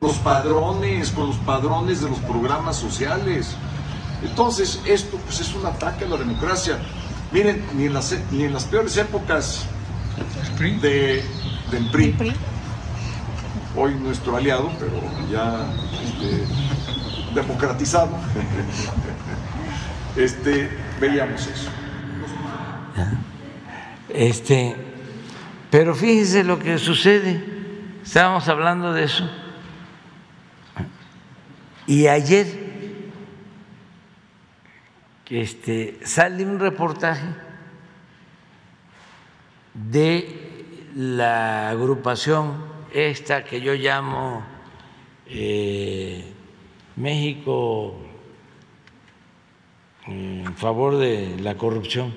los padrones, con los padrones de los programas sociales. Entonces, esto pues, es un ataque a la democracia. Miren, ni en las, ni en las peores épocas de, del PRI, hoy nuestro aliado, pero ya este, democratizado, este, veíamos eso. Este, pero fíjese lo que sucede. Estábamos hablando de eso. Y ayer este, sale un reportaje de la agrupación esta que yo llamo eh, México en favor de la corrupción,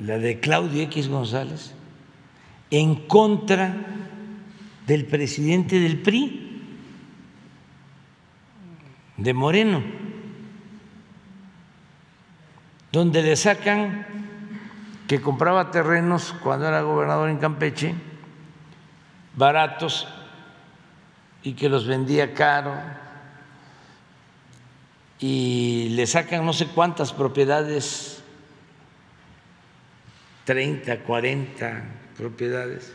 la de Claudio X González, en contra del presidente del PRI, de Moreno donde le sacan que compraba terrenos cuando era gobernador en Campeche, baratos, y que los vendía caro, y le sacan no sé cuántas propiedades, 30, 40 propiedades,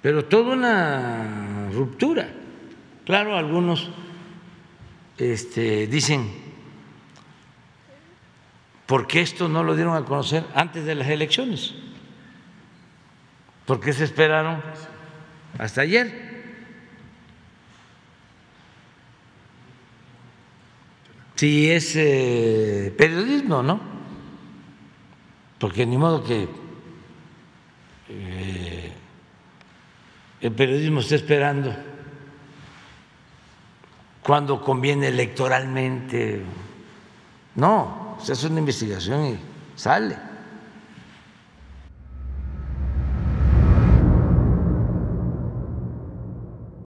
pero toda una ruptura. Claro, algunos este, dicen ¿Por qué esto no lo dieron a conocer antes de las elecciones? ¿Por qué se esperaron hasta ayer? Si es eh, periodismo, ¿no? Porque ni modo que eh, el periodismo esté esperando cuando conviene electoralmente. No, se hace una investigación y sale.